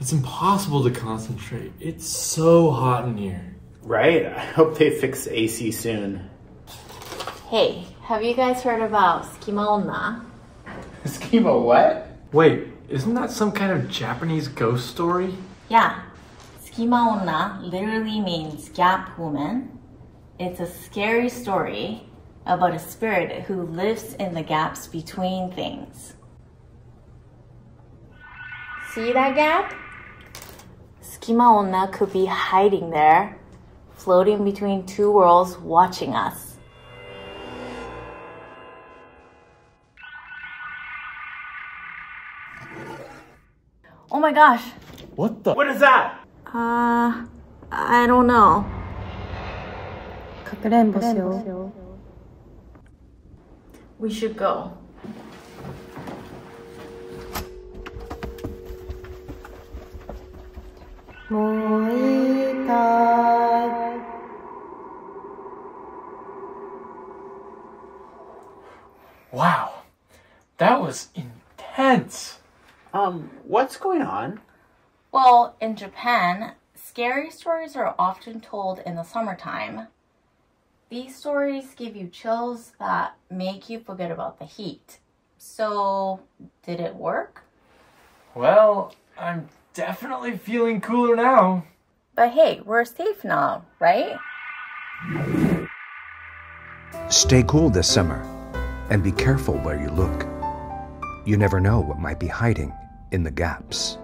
It's impossible to concentrate. It's so hot in here. Right? I hope they fix AC soon. Hey, have you guys heard about Sukima Onna? Schema what? Wait, isn't that some kind of Japanese ghost story? Yeah. Sukima Onna literally means gap woman. It's a scary story about a spirit who lives in the gaps between things. See that gap? Sukima Onna could be hiding there, floating between two worlds, watching us. Oh my gosh. What the? What is that? Uh, I don't know. We should go. Wow, that was intense. Um, what's going on? Well, in Japan, scary stories are often told in the summertime. These stories give you chills that make you forget about the heat. So, did it work? Well, I'm definitely feeling cooler now. But hey, we're safe now, right? Stay cool this summer and be careful where you look. You never know what might be hiding in the gaps.